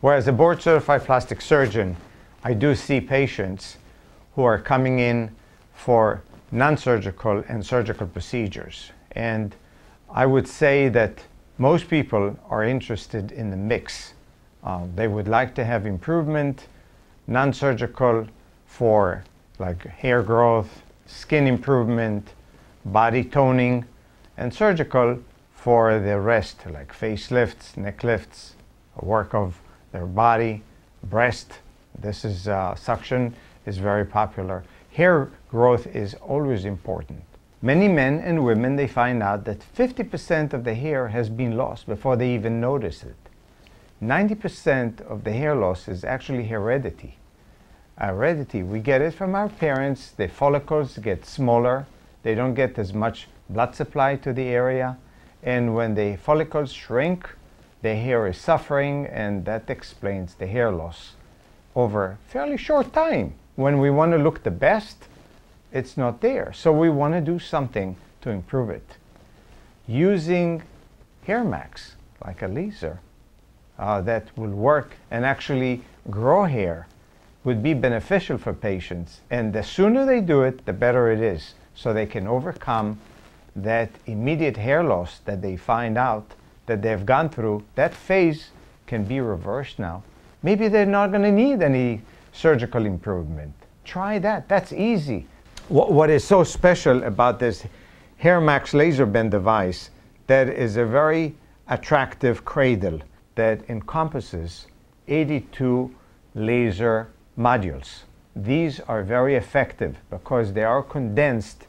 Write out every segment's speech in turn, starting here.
Whereas a board certified plastic surgeon, I do see patients who are coming in for non surgical and surgical procedures. And I would say that most people are interested in the mix. Uh, they would like to have improvement, non surgical for like hair growth, skin improvement, body toning, and surgical for the rest, like facelifts, neck lifts, work of their body, breast. This is uh, suction is very popular. Hair growth is always important. Many men and women they find out that 50% of the hair has been lost before they even notice it. 90% of the hair loss is actually heredity. Heredity, we get it from our parents. The follicles get smaller. They don't get as much blood supply to the area. And when the follicles shrink, the hair is suffering, and that explains the hair loss over a fairly short time. When we want to look the best, it's not there. So we want to do something to improve it. Using HairMax, like a laser, uh, that will work and actually grow hair would be beneficial for patients. And the sooner they do it, the better it is. So they can overcome that immediate hair loss that they find out that they've gone through. That phase can be reversed now. Maybe they're not going to need any surgical improvement. Try that. That's easy. What, what is so special about this HairMax LaserBand device that is a very attractive cradle that encompasses 82 laser modules. These are very effective because they are condensed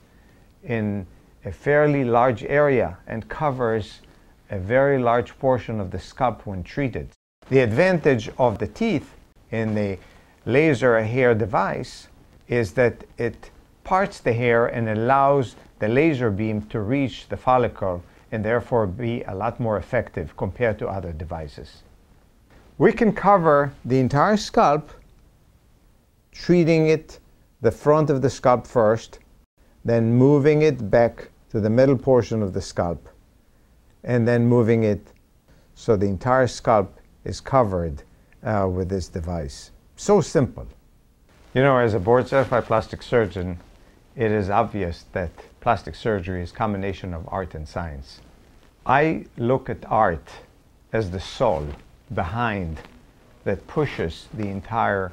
in a fairly large area and covers a very large portion of the scalp when treated. The advantage of the teeth in the laser hair device is that it parts the hair and allows the laser beam to reach the follicle and therefore be a lot more effective compared to other devices. We can cover the entire scalp, treating it the front of the scalp first, then moving it back to the middle portion of the scalp, and then moving it so the entire scalp is covered uh, with this device. So simple. You know, as a board certified plastic surgeon, it is obvious that plastic surgery is a combination of art and science. I look at art as the soul behind that pushes the entire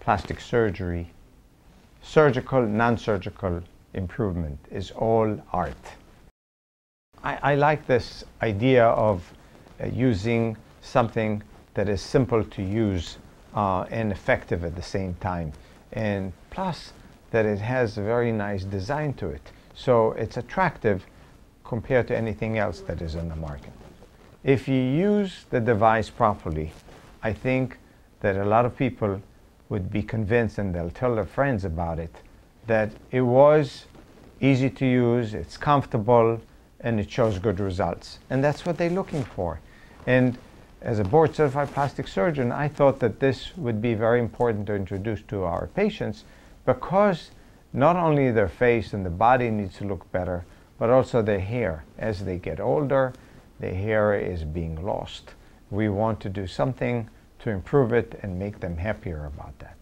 plastic surgery, surgical, non-surgical improvement is all art. I, I like this idea of uh, using something that is simple to use uh, and effective at the same time. And plus that it has a very nice design to it. So it's attractive compared to anything else that is on the market. If you use the device properly, I think that a lot of people would be convinced and they'll tell their friends about it that it was easy to use, it's comfortable, and it shows good results. And that's what they're looking for. And as a board certified plastic surgeon, I thought that this would be very important to introduce to our patients because not only their face and the body needs to look better, but also their hair. As they get older, their hair is being lost. We want to do something to improve it and make them happier about that.